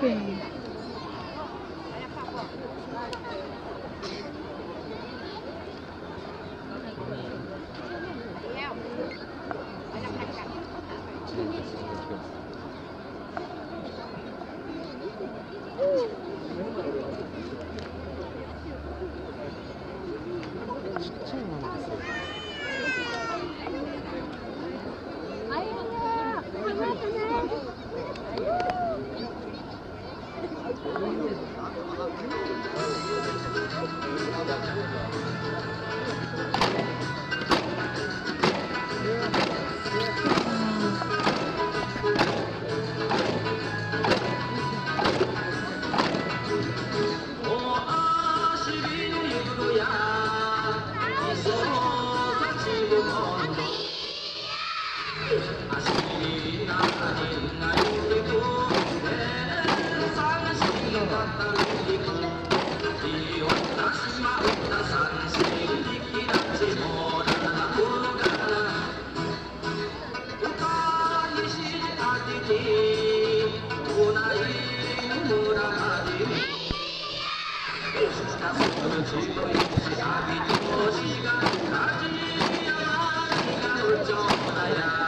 对。 시간까지 가지 않아 시간을 정하야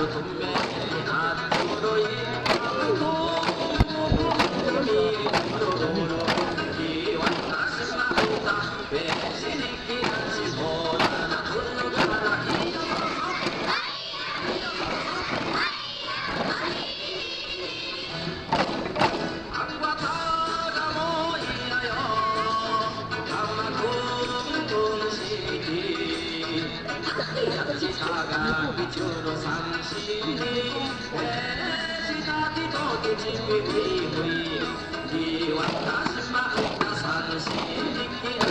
Thank you. 抜く中の三振に仕みし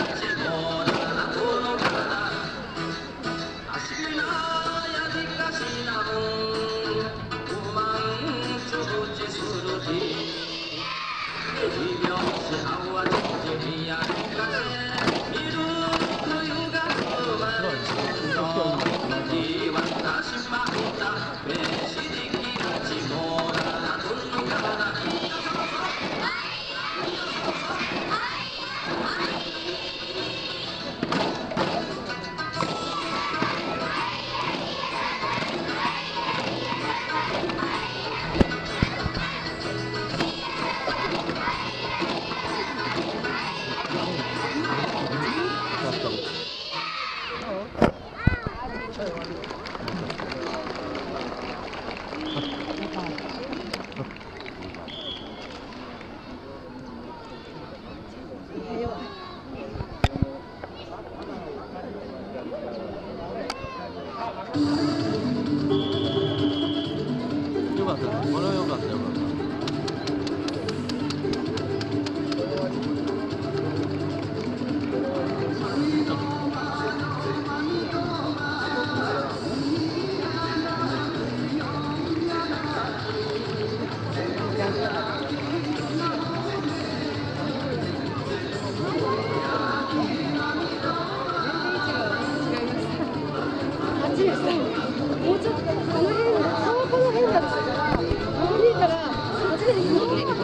もうちょっとこの辺、川この辺だったから、あの辺から、こっちで行くの。